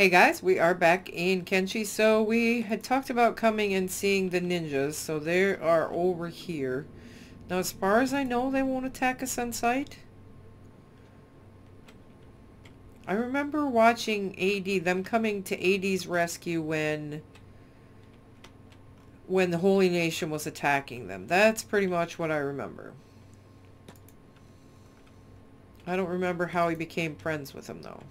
Hey guys, we are back in Kenshi. So we had talked about coming and seeing the ninjas. So they are over here. Now as far as I know, they won't attack us on sight. I remember watching AD, them coming to AD's rescue when when the Holy Nation was attacking them. That's pretty much what I remember. I don't remember how he became friends with him though.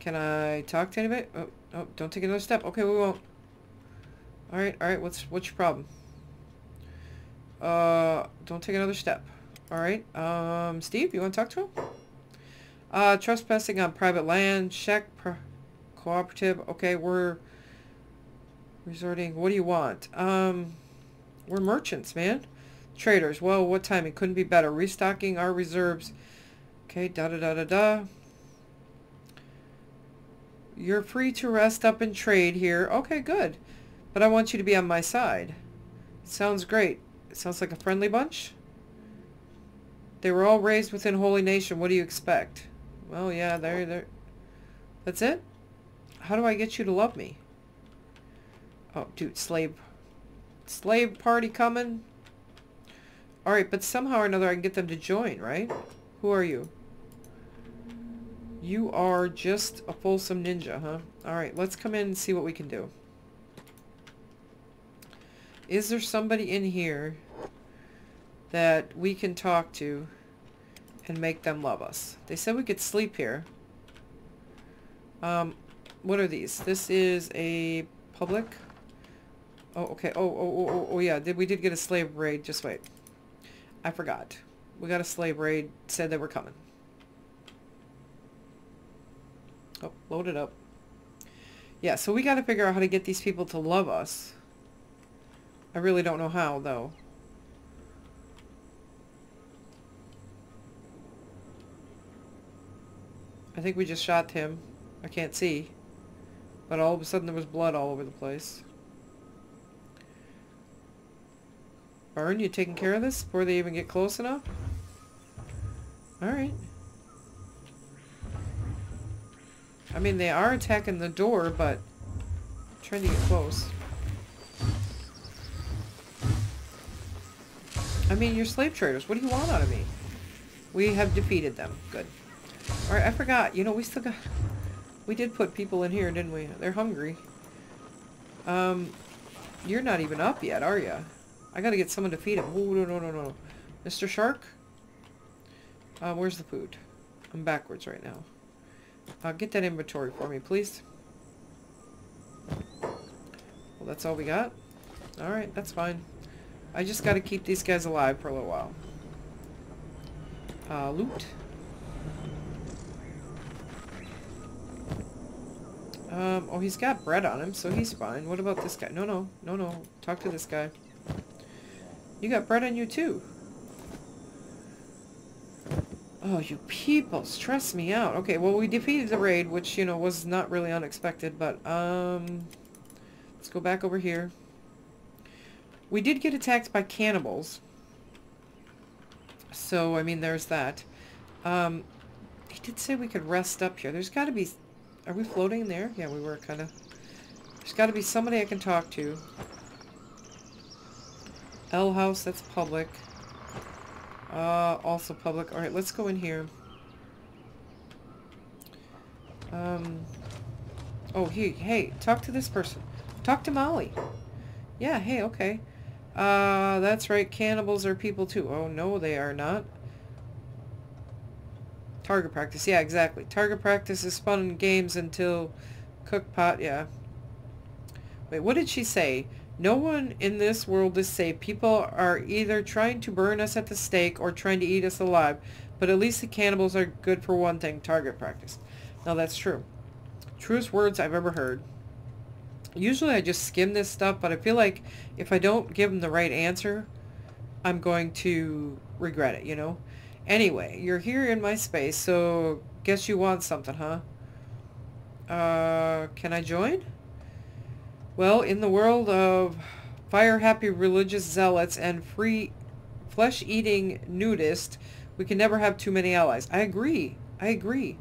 Can I talk to anybody? Oh, oh, don't take another step. Okay, we won't. Alright, alright, what's what's your problem? Uh, don't take another step. Alright, um, Steve, you want to talk to him? Uh, trespassing on private land, check, cooperative. Okay, we're resorting. What do you want? Um, we're merchants, man. Traders. Well, what timing? Couldn't be better. Restocking our reserves. Okay, da-da-da-da-da. You're free to rest up and trade here. Okay, good. But I want you to be on my side. Sounds great. sounds like a friendly bunch. They were all raised within Holy Nation. What do you expect? Well, yeah, they're, they're... That's it? How do I get you to love me? Oh, dude, slave... Slave party coming? Alright, but somehow or another I can get them to join, right? Who are you? You are just a Flotsam ninja, huh? Alright, let's come in and see what we can do. Is there somebody in here that we can talk to and make them love us? They said we could sleep here. Um, what are these? This is a public... Oh, okay. Oh, oh, oh, oh, oh yeah. Did We did get a slave raid. Just wait. I forgot. We got a slave raid. Said they were coming. Oh, load it up. Yeah, so we got to figure out how to get these people to love us. I really don't know how, though. I think we just shot him. I can't see. But all of a sudden there was blood all over the place. Burn, you taking care of this before they even get close enough? Alright. I mean, they are attacking the door, but I'm trying to get close. I mean, you're slave traders. What do you want out of me? We have defeated them. Good. Alright, I forgot. You know, we still got... We did put people in here, didn't we? They're hungry. Um, you're not even up yet, are you? I gotta get someone to feed him. Oh, no, no, no, no. Mr. Shark? Uh, where's the food? I'm backwards right now. Uh, get that inventory for me, please. Well, that's all we got? Alright, that's fine. I just gotta keep these guys alive for a little while. Uh, loot. Um, oh, he's got bread on him, so he's fine. What about this guy? No, no, no, no. Talk to this guy. You got bread on you, too. Oh, you people stress me out. Okay, well, we defeated the raid, which, you know, was not really unexpected, but, um... Let's go back over here. We did get attacked by cannibals. So, I mean, there's that. Um, he did say we could rest up here. There's got to be... Are we floating there? Yeah, we were, kind of. There's got to be somebody I can talk to. L house, that's public. Uh, also public. Alright, let's go in here. Um, oh, hey, hey, talk to this person. Talk to Molly. Yeah, hey, okay. Uh, that's right, cannibals are people too. Oh, no, they are not. Target practice, yeah, exactly. Target practice is fun games until cook pot, yeah. Wait, what did she say? No one in this world is safe. People are either trying to burn us at the stake or trying to eat us alive. But at least the cannibals are good for one thing, target practice. Now that's true. Truest words I've ever heard. Usually I just skim this stuff, but I feel like if I don't give them the right answer, I'm going to regret it, you know? Anyway, you're here in my space, so guess you want something, huh? Uh, can I join? Well, in the world of fire-happy religious zealots and free flesh-eating nudists, we can never have too many allies. I agree. I agree.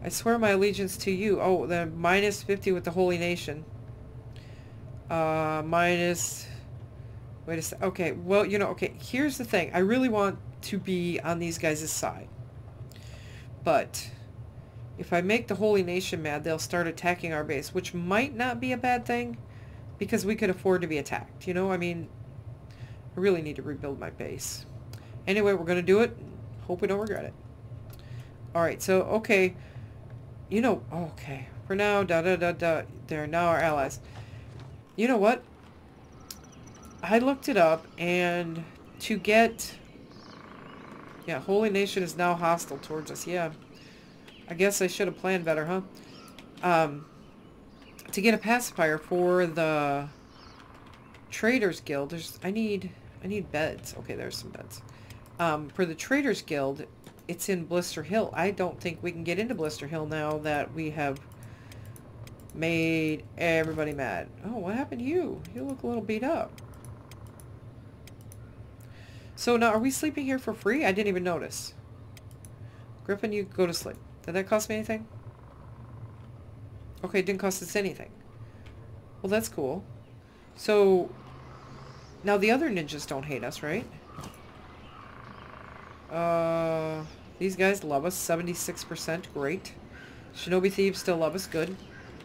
I swear my allegiance to you. Oh, the minus 50 with the Holy Nation. Uh, minus... Wait a sec. Okay, well, you know, okay, here's the thing. I really want to be on these guys' side. But if I make the Holy Nation mad, they'll start attacking our base, which might not be a bad thing because we could afford to be attacked. You know, I mean, I really need to rebuild my base. Anyway, we're going to do it. Hope we don't regret it. All right, so, okay. You know, okay. For now, da da da da. They're now our allies. You know what? I looked it up, and to get... Yeah, Holy Nation is now hostile towards us. Yeah. I guess I should have planned better, huh? Um, to get a pacifier for the Traders Guild, there's... I need... I need beds. Okay, there's some beds. Um, for the Traders Guild, it's in Blister Hill. I don't think we can get into Blister Hill now that we have made everybody mad. Oh, what happened to you? You look a little beat up. So now, are we sleeping here for free? I didn't even notice. Griffin, you go to sleep. Did that cost me anything? Okay, it didn't cost us anything. Well, that's cool. So, now the other ninjas don't hate us, right? Uh, these guys love us. 76%. Great. Shinobi Thieves still love us. Good.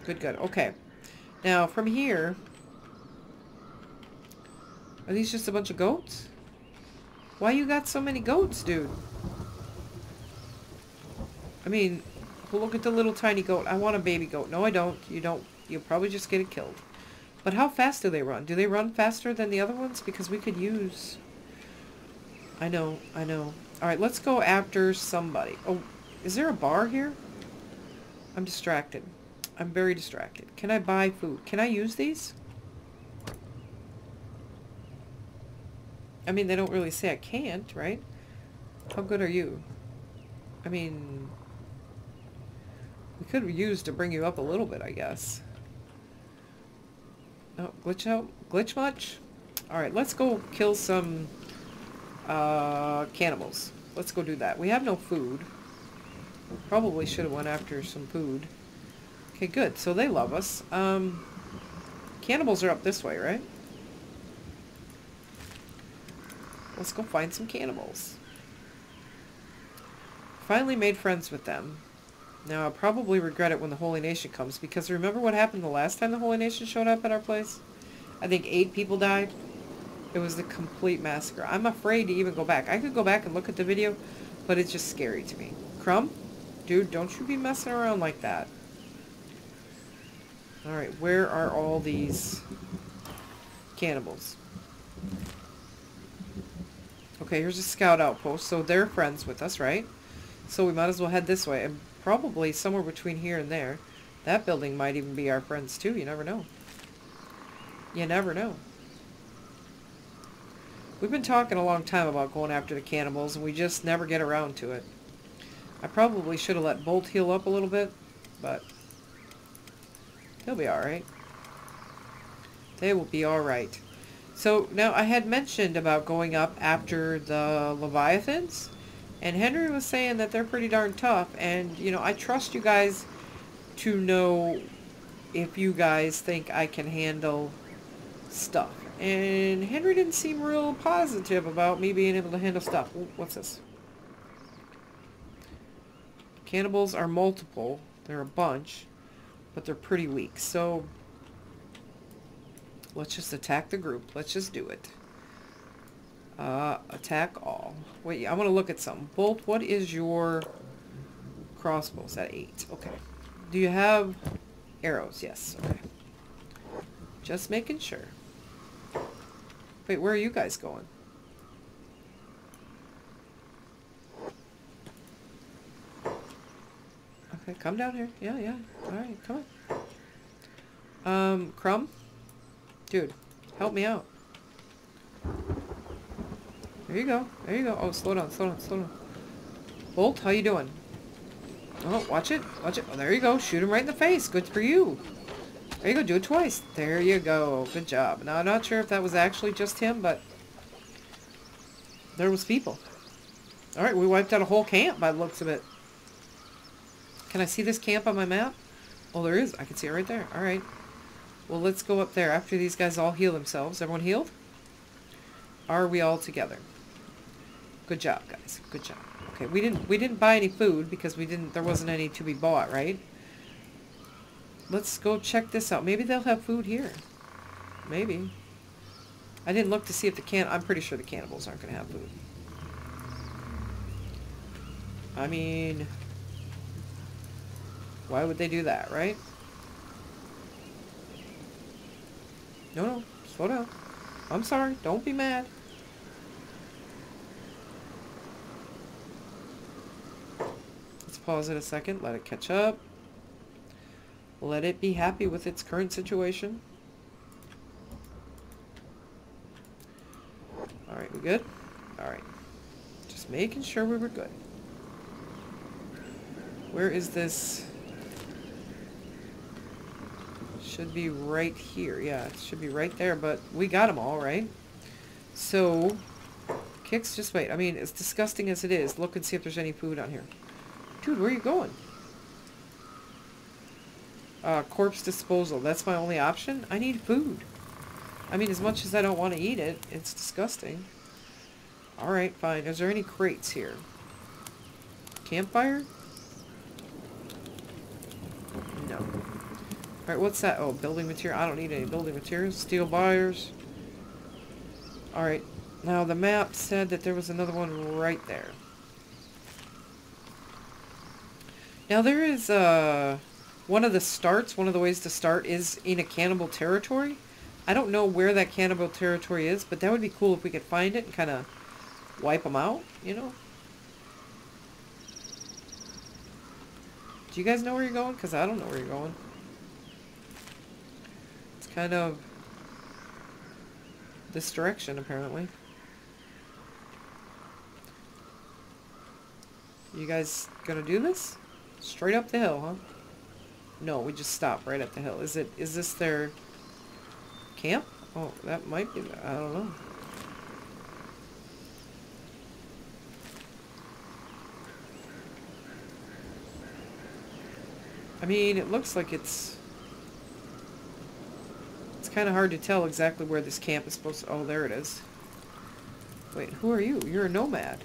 Good, good. Okay. Now, from here... Are these just a bunch of goats? Why you got so many goats, dude? I mean, look at the little tiny goat. I want a baby goat. No, I don't. You don't. You'll probably just get it killed. But how fast do they run? Do they run faster than the other ones? Because we could use... I know, I know. Alright, let's go after somebody. Oh, is there a bar here? I'm distracted. I'm very distracted. Can I buy food? Can I use these? I mean, they don't really say I can't, right? How good are you? I mean, we could use to bring you up a little bit, I guess. Oh, glitch out? Glitch much? Alright, let's go kill some uh, cannibals. Let's go do that. We have no food. Probably should have went after some food. Okay, good. So they love us. Um, cannibals are up this way, right? Let's go find some cannibals. Finally made friends with them. Now, I'll probably regret it when the Holy Nation comes, because remember what happened the last time the Holy Nation showed up at our place? I think eight people died. It was a complete massacre. I'm afraid to even go back. I could go back and look at the video, but it's just scary to me. Crumb? Dude, don't you be messing around like that. Alright, where are all these cannibals? Okay, here's a scout outpost, so they're friends with us, right? So we might as well head this way, and probably somewhere between here and there. That building might even be our friends too, you never know. You never know. We've been talking a long time about going after the cannibals, and we just never get around to it. I probably should have let Bolt heal up a little bit, but he'll be alright. They will be alright. So, now I had mentioned about going up after the Leviathans, and Henry was saying that they're pretty darn tough, and, you know, I trust you guys to know if you guys think I can handle stuff. And Henry didn't seem real positive about me being able to handle stuff. What's this? Cannibals are multiple. They're a bunch. But they're pretty weak. So, let's just attack the group. Let's just do it. Uh, attack all. Wait, I want to look at something. Bolt, what is your crossbows at 8? Okay. Do you have arrows? Yes. Okay. Just making sure. Wait, where are you guys going? Okay, come down here. Yeah, yeah. Alright, come on. Um, Crumb? Dude, help me out. There you go. There you go. Oh, slow down, slow down, slow down. Bolt, how you doing? Oh, watch it. Watch it. Oh, there you go. Shoot him right in the face. Good for you. There you go, do it twice. There you go. Good job. Now, I'm not sure if that was actually just him, but there was people. Alright, we wiped out a whole camp by the looks of it. Can I see this camp on my map? Oh, there is. I can see it right there. All right. Well, let's go up there after these guys all heal themselves. Everyone healed? Are we all together? Good job, guys. Good job. Okay, we didn't we didn't buy any food because we didn't there wasn't any to be bought, right? Let's go check this out. Maybe they'll have food here. Maybe. I didn't look to see if the can I'm pretty sure the cannibals aren't going to have food. I mean, why would they do that, right? No, no, slow down. I'm sorry, don't be mad. Pause it a second, let it catch up. Let it be happy with its current situation. Alright, we good? Alright. Just making sure we were good. Where is this? Should be right here. Yeah, it should be right there, but we got them all, right? So, kicks, just wait. I mean, as disgusting as it is, look and see if there's any food on here. Dude, where are you going? Uh, corpse disposal. That's my only option? I need food. I mean, as much as I don't want to eat it, it's disgusting. Alright, fine. Is there any crates here? Campfire? No. Alright, what's that? Oh, building material. I don't need any building materials. Steel bars. Alright. Now, the map said that there was another one right there. Now, there is, uh one of the starts, one of the ways to start is in a cannibal territory. I don't know where that cannibal territory is, but that would be cool if we could find it and kind of wipe them out, you know? Do you guys know where you're going? Because I don't know where you're going. It's kind of this direction, apparently. You guys gonna do this? Straight up the hill, huh? No, we just stop right at the hill. Is it? Is this their camp? Oh, that might be. I don't know. I mean, it looks like it's... It's kind of hard to tell exactly where this camp is supposed to... Oh, there it is. Wait, who are you? You're a nomad.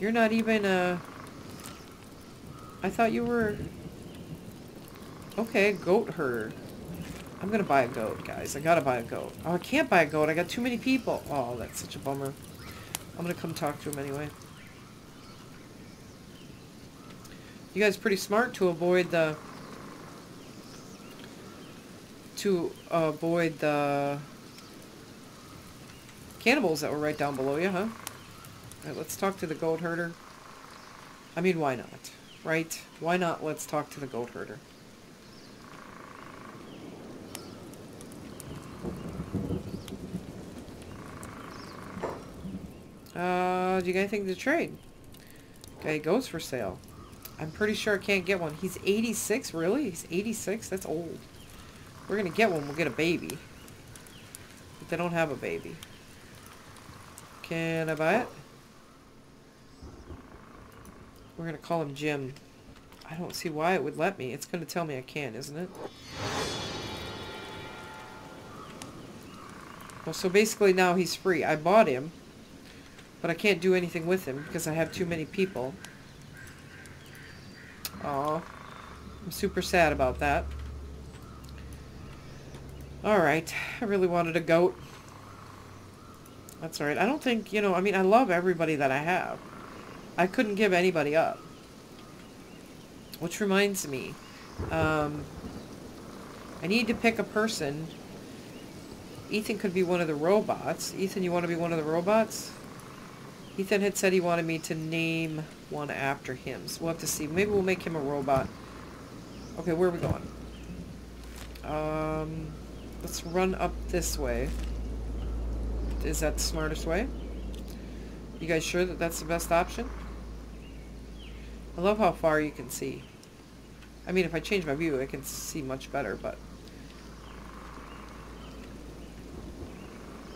You're not even a... I thought you were... Okay, goat herder. I'm gonna buy a goat, guys. I gotta buy a goat. Oh, I can't buy a goat. I got too many people. Oh, that's such a bummer. I'm gonna come talk to him anyway. You guys pretty smart to avoid the... To avoid the... Cannibals that were right down below you, huh? Alright, let's talk to the goat herder. I mean, why not? Right? Why not let's talk to the goat herder? Uh, do you guys think to trade? Okay, goes for sale. I'm pretty sure I can't get one. He's 86, really? He's 86? That's old. We're gonna get one, we'll get a baby. But they don't have a baby. Can I buy it? We're gonna call him Jim. I don't see why it would let me. It's gonna tell me I can, isn't it? Well, so basically now he's free. I bought him. But I can't do anything with him because I have too many people. Oh, I'm super sad about that. Alright, I really wanted a goat. That's alright. I don't think, you know, I mean, I love everybody that I have. I couldn't give anybody up. Which reminds me, um, I need to pick a person. Ethan could be one of the robots. Ethan, you want to be one of the robots? Ethan had said he wanted me to name one after him. So we'll have to see. Maybe we'll make him a robot. Okay, where are we going? Um, let's run up this way. Is that the smartest way? You guys sure that that's the best option? I love how far you can see. I mean, if I change my view, I can see much better, but...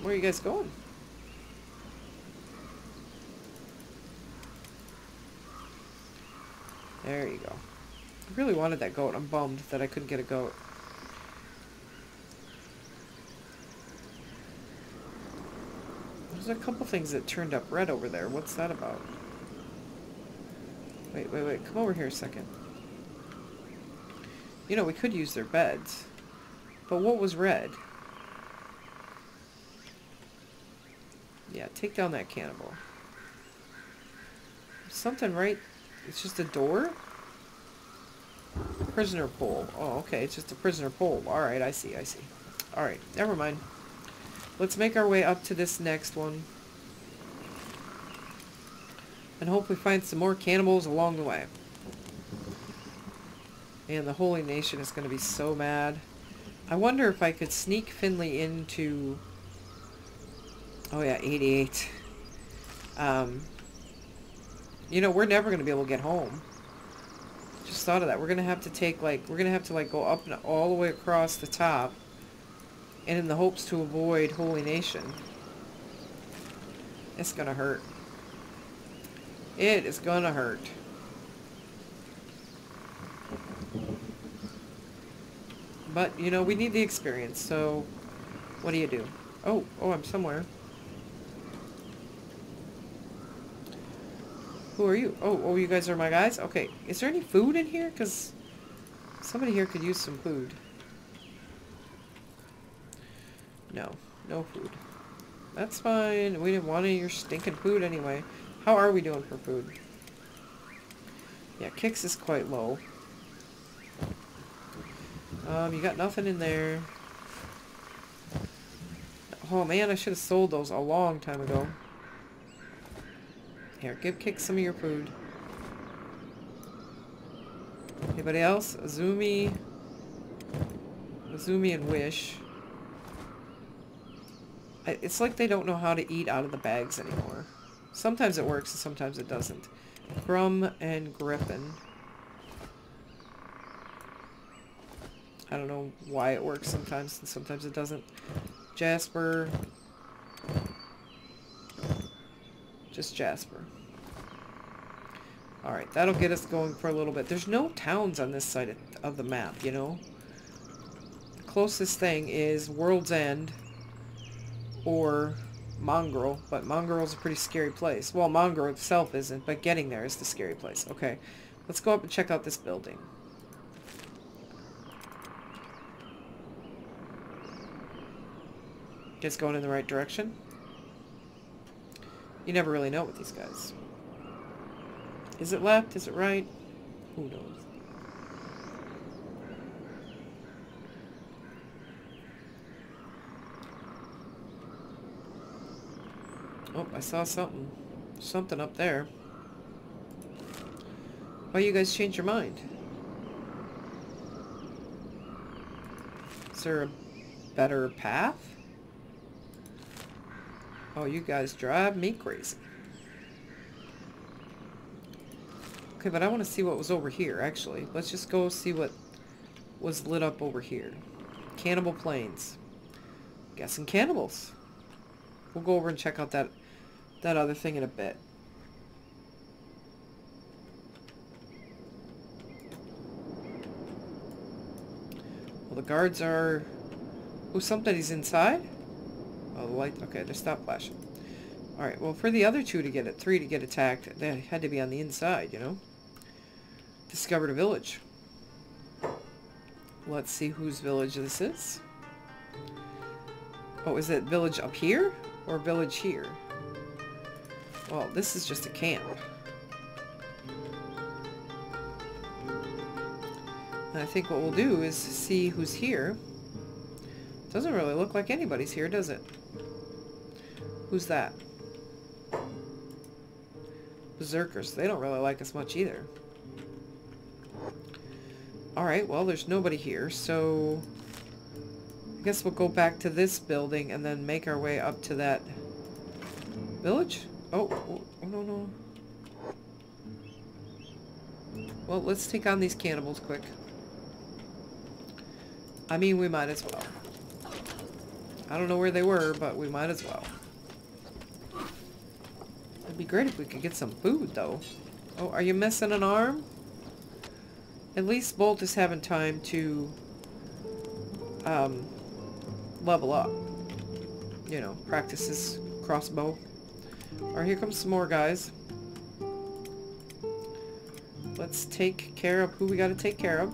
Where are you guys going? There you go. I really wanted that goat. I'm bummed that I couldn't get a goat. There's a couple things that turned up red over there. What's that about? Wait, wait, wait. Come over here a second. You know, we could use their beds. But what was red? Yeah, take down that cannibal. Something right... It's just a door? Prisoner pole. Oh, okay. It's just a prisoner pole. Alright, I see, I see. Alright, never mind. Let's make our way up to this next one. And hope we find some more cannibals along the way. And the Holy Nation is going to be so mad. I wonder if I could sneak Finley into... Oh yeah, 88. Um, you know, we're never going to be able to get home. Just thought of that. We're going to have to take, like, we're going to have to, like, go up and all the way across the top. And in the hopes to avoid Holy Nation. It's going to hurt. It is going to hurt. But, you know, we need the experience, so what do you do? Oh, oh, I'm somewhere. Who are you? Oh, oh, you guys are my guys? Okay. Is there any food in here? Because somebody here could use some food. No. No food. That's fine. We didn't want any of your stinking food anyway. How are we doing for food? Yeah, Kicks is quite low. Um, you got nothing in there. Oh man, I should have sold those a long time ago. Here, give Kick some of your food. Anybody else? Azumi. Azumi and Wish. I, it's like they don't know how to eat out of the bags anymore. Sometimes it works and sometimes it doesn't. Grum and Griffin. I don't know why it works sometimes and sometimes it doesn't. Jasper. Just Jasper. Alright, that'll get us going for a little bit. There's no towns on this side of the map, you know? The closest thing is World's End or Mongrel, but Mongrel's is a pretty scary place. Well, Mongrel itself isn't, but getting there is the scary place. Okay, let's go up and check out this building. It's going in the right direction. You never really know with these guys. Is it left? Is it right? Who knows? Oh, I saw something. Something up there. Why you guys change your mind? Is there a better path? Oh, you guys drive me crazy. Okay, but I want to see what was over here, actually. Let's just go see what was lit up over here. Cannibal Plains. Guessing cannibals. We'll go over and check out that that other thing in a bit. Well, the guards are... Oh, somebody's inside? Oh, the light... Okay, they stopped flashing. Alright, well, for the other two to get it, three to get attacked, they had to be on the inside, you know? Discovered a village. Let's see whose village this is. Oh, is it village up here? Or village here? Well, this is just a camp. And I think what we'll do is see who's here. Doesn't really look like anybody's here, does it? Who's that? Berserkers. They don't really like us much either. Alright, well, there's nobody here, so... I guess we'll go back to this building and then make our way up to that village? Oh, oh, oh, no, no. Well, let's take on these cannibals quick. I mean, we might as well. I don't know where they were, but we might as well. It'd be great if we could get some food, though. Oh, are you missing an arm? At least Bolt is having time to um, level up. You know, practice his crossbow. Alright, here comes some more guys. Let's take care of who we gotta take care of.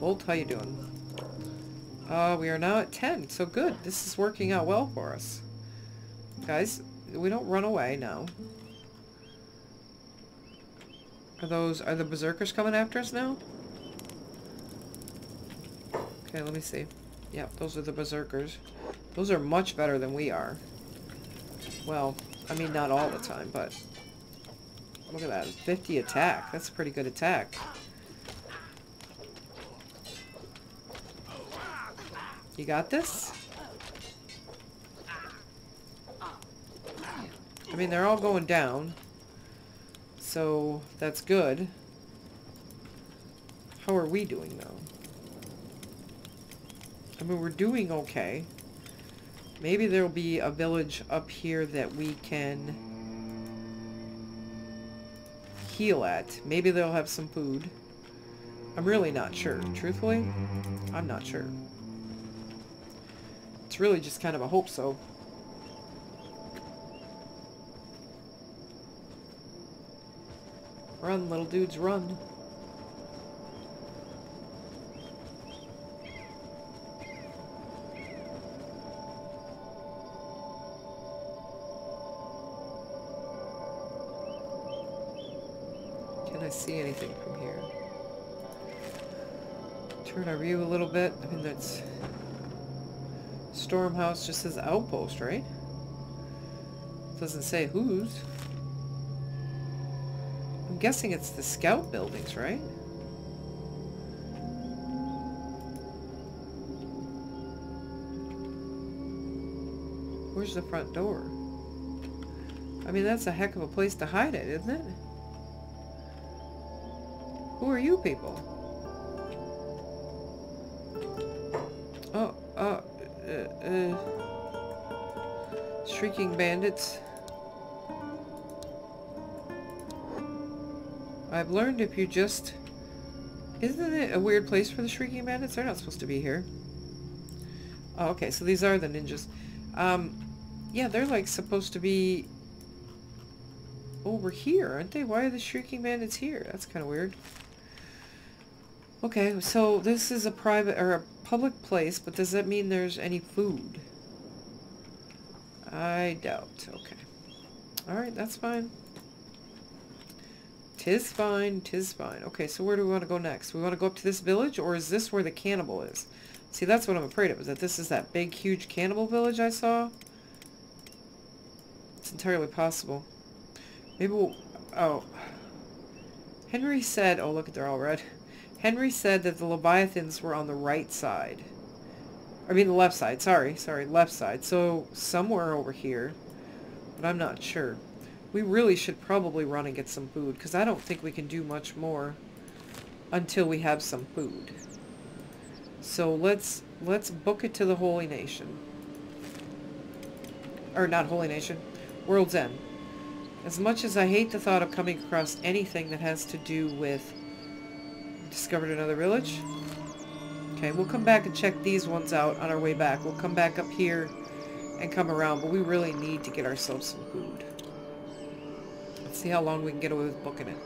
Bolt, how you doing? Uh, we are now at 10, so good. This is working out well for us. Guys, we don't run away now. Are those, are the berserkers coming after us now? Okay, let me see. Yep, those are the berserkers. Those are much better than we are. Well, I mean not all the time, but... Look at that, 50 attack. That's a pretty good attack. You got this? I mean, they're all going down. So, that's good. How are we doing, though? Mean, we're doing okay. Maybe there'll be a village up here that we can heal at. Maybe they'll have some food. I'm really not sure. Truthfully, I'm not sure. It's really just kind of a hope so. Run, little dudes, run. Turn our view a little bit. I mean, that's... Stormhouse just says outpost, right? Doesn't say whose. I'm guessing it's the scout buildings, right? Where's the front door? I mean, that's a heck of a place to hide it, isn't it? Who are you people? Shrieking bandits. I've learned if you just... Isn't it a weird place for the Shrieking Bandits? They're not supposed to be here. Oh, okay, so these are the ninjas. Um, yeah, they're like supposed to be over here, aren't they? Why are the Shrieking Bandits here? That's kind of weird. Okay, so this is a private or a public place, but does that mean there's any food? I doubt. Okay. Alright, that's fine. Tis fine, tis fine. Okay, so where do we want to go next? We want to go up to this village, or is this where the cannibal is? See, that's what I'm afraid of, is that this is that big, huge cannibal village I saw. It's entirely possible. Maybe we'll... Oh. Henry said... Oh, look, they're all red. Henry said that the Leviathans were on the right side. I mean the left side, sorry, sorry, left side. So, somewhere over here. But I'm not sure. We really should probably run and get some food, because I don't think we can do much more until we have some food. So let's let's book it to the Holy Nation. Or not Holy Nation, World's End. As much as I hate the thought of coming across anything that has to do with discovered another village. Okay, we'll come back and check these ones out on our way back. We'll come back up here and come around, but we really need to get ourselves some food. Let's see how long we can get away with booking it.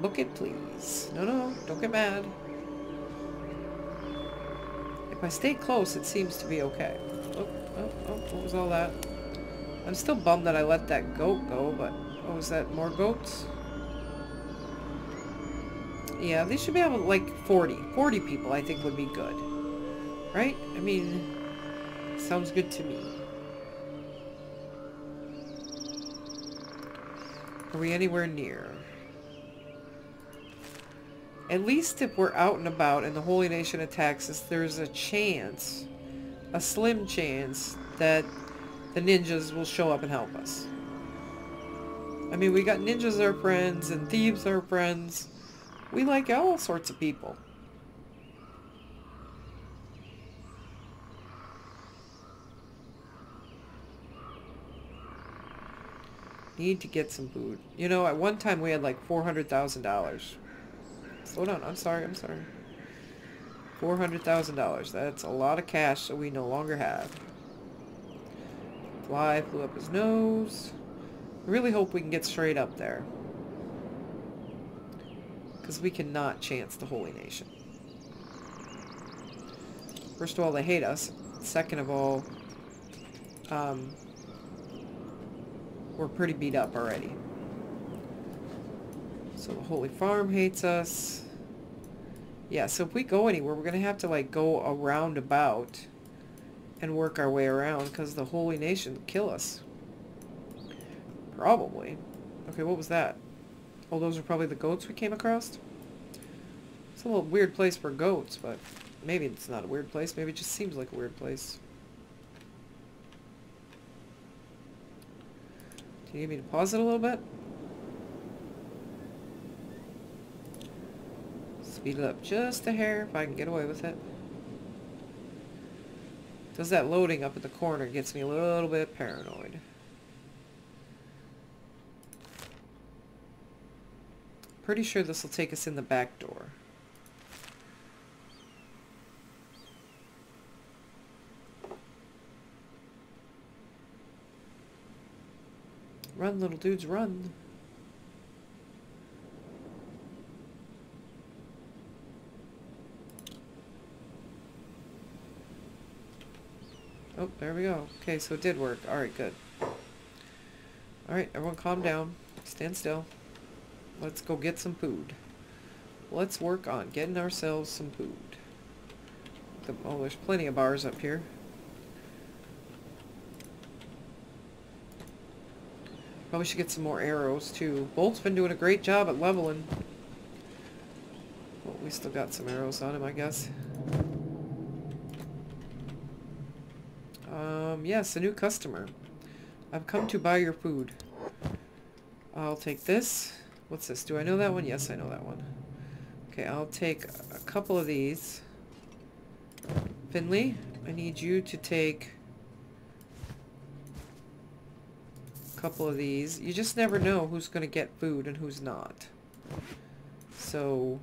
Book it, please. No, no, don't get mad. If I stay close, it seems to be okay. Oh, oh, oh, what was all that? I'm still bummed that I let that goat go, but... Oh, was that more goats? Yeah, they should be able, to, like, 40. 40 people, I think, would be good. Right? I mean, sounds good to me. Are we anywhere near? At least if we're out and about and the Holy Nation attacks us, there's a chance, a slim chance, that the ninjas will show up and help us. I mean, we got ninjas our friends and thieves our friends. We like all sorts of people. Need to get some food. You know, at one time we had like $400,000. Slow down. I'm sorry. I'm sorry. $400,000. That's a lot of cash that we no longer have. Fly flew up his nose. I really hope we can get straight up there. Because we cannot chance the Holy Nation. First of all, they hate us. Second of all, um, we're pretty beat up already. So the Holy Farm hates us. Yeah, so if we go anywhere, we're going to have to like go around about and work our way around because the Holy Nation kill us. Probably. Okay, what was that? Oh, those are probably the goats we came across? It's a little weird place for goats, but maybe it's not a weird place. Maybe it just seems like a weird place. Do you need me to pause it a little bit? Speed it up just a hair if I can get away with it. Does that loading up at the corner gets me a little bit paranoid. Pretty sure this will take us in the back door. Run, little dudes, run. Oh, there we go. Okay, so it did work. Alright, good. Alright, everyone calm down. Stand still. Let's go get some food. Let's work on getting ourselves some food. Oh, there's plenty of bars up here. Probably should get some more arrows too. Bolt's been doing a great job at leveling. Well, we still got some arrows on him, I guess. Um, yes, a new customer. I've come to buy your food. I'll take this. What's this? Do I know that one? Yes, I know that one. Okay, I'll take a couple of these. Finley, I need you to take a couple of these. You just never know who's going to get food and who's not. So,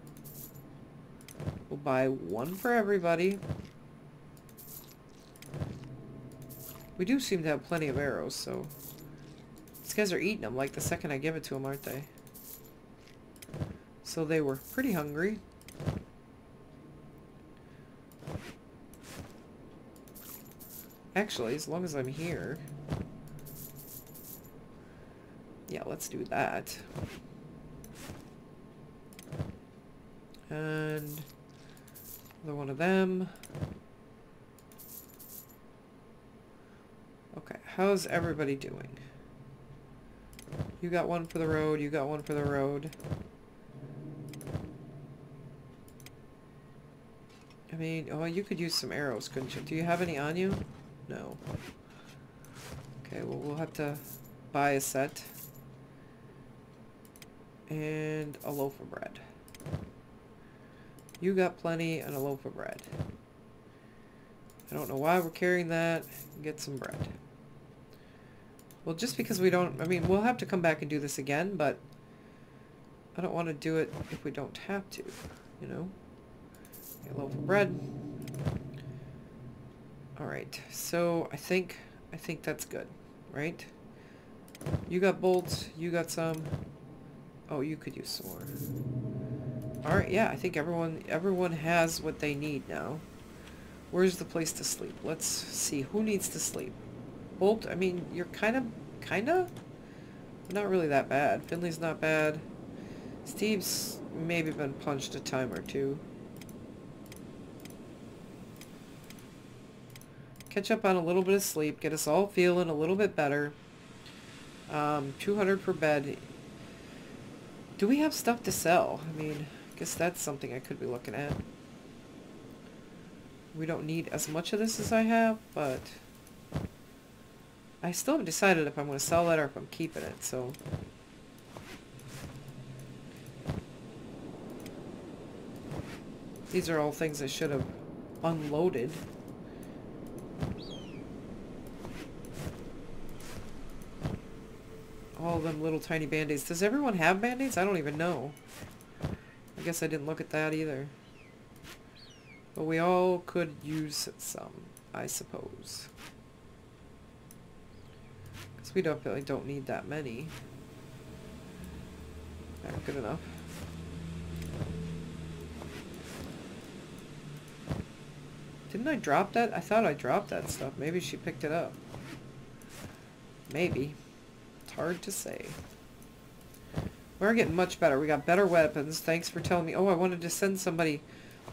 we'll buy one for everybody. We do seem to have plenty of arrows, so... These guys are eating them like the second I give it to them, aren't they? So they were pretty hungry. Actually, as long as I'm here... Yeah, let's do that. And another one of them. Okay, how's everybody doing? You got one for the road, you got one for the road. Mean, oh, you could use some arrows, couldn't you? Do you have any on you? No. Okay, well, we'll have to buy a set and a loaf of bread. You got plenty and a loaf of bread. I don't know why we're carrying that. Get some bread. Well, just because we don't... I mean, we'll have to come back and do this again, but I don't want to do it if we don't have to, you know? A loaf of bread. Alright, so I think... I think that's good, right? You got bolts, you got some, Oh, you could use some more. Alright, yeah, I think everyone everyone has what they need now. Where's the place to sleep? Let's see. Who needs to sleep? Bolt, I mean, you're kind of, kind of? Not really that bad. Finley's not bad. Steve's maybe been punched a time or two. Catch up on a little bit of sleep. Get us all feeling a little bit better. Um, 200 per bed do we have stuff to sell? I mean, I guess that's something I could be looking at. We don't need as much of this as I have, but... I still haven't decided if I'm going to sell that or if I'm keeping it, so... These are all things I should have unloaded. All them little tiny band-aids. Does everyone have band-aids? I don't even know. I guess I didn't look at that either. But we all could use some, I suppose. Because we definitely don't really don't need that many. Not good enough. Didn't I drop that? I thought I dropped that stuff. Maybe she picked it up. Maybe. It's hard to say. We're getting much better. We got better weapons. Thanks for telling me. Oh, I wanted to send somebody.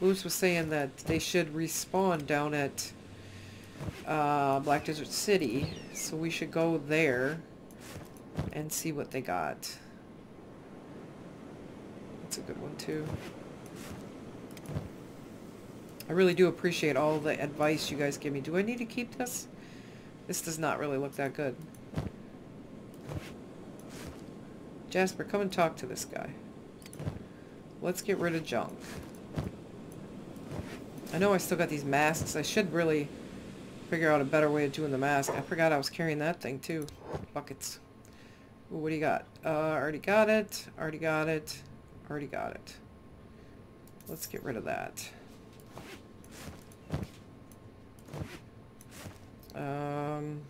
Lewis was saying that they should respawn down at uh, Black Desert City. So we should go there and see what they got. That's a good one too. I really do appreciate all the advice you guys give me. Do I need to keep this? This does not really look that good. Jasper, come and talk to this guy. Let's get rid of junk. I know I still got these masks. I should really figure out a better way of doing the mask. I forgot I was carrying that thing too. Buckets. Ooh, what do you got? Uh, already got it. Already got it. Already got it. Let's get rid of that. Um,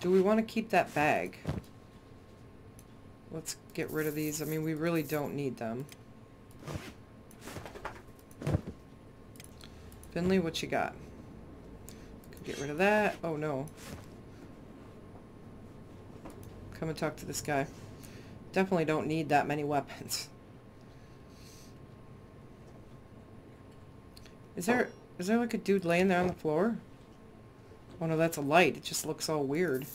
do we want to keep that bag? Let's get rid of these. I mean, we really don't need them. Finley, what you got? Get rid of that. Oh, no. Come and talk to this guy. Definitely don't need that many weapons. Is there... Is there like a dude laying there on the floor? Oh no, that's a light. It just looks all weird.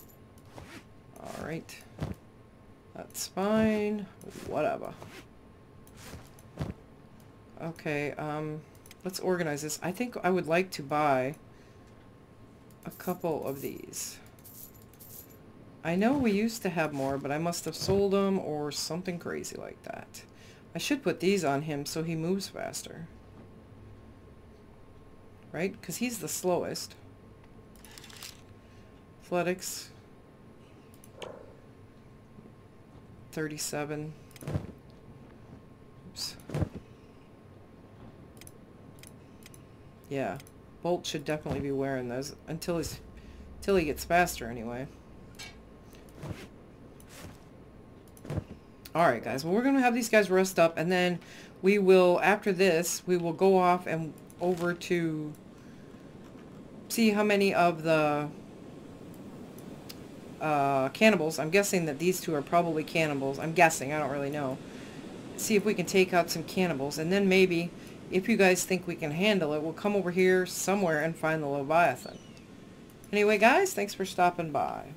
Alright. That's fine. Whatever. Okay, um, let's organize this. I think I would like to buy a couple of these. I know we used to have more, but I must have sold them or something crazy like that. I should put these on him so he moves faster right? Because he's the slowest. Athletics. 37. Oops. Yeah. Bolt should definitely be wearing those until he's until he gets faster anyway. Alright guys, well we're going to have these guys rest up and then we will, after this, we will go off and over to see how many of the uh, cannibals, I'm guessing that these two are probably cannibals, I'm guessing, I don't really know, see if we can take out some cannibals, and then maybe, if you guys think we can handle it, we'll come over here somewhere and find the Leviathan. Anyway guys, thanks for stopping by.